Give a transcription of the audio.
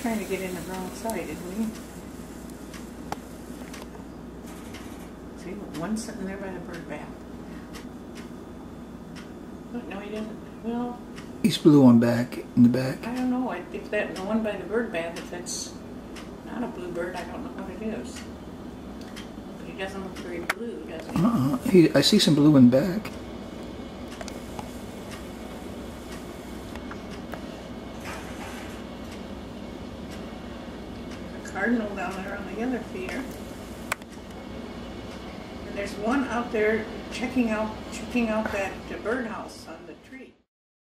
trying to get in the wrong side, isn't he? See, one sitting there by the bird bath. But no, he doesn't. Well, He's blue on back in the back. I don't know. I- If that, the one by the bird bath, if that's not a bluebird, I don't know what it is. But he doesn't look very blue, does he? Uh-uh. He, I see some blue in back. Cardinal down there on the other feeder. And there's one out there checking out checking out that uh, birdhouse on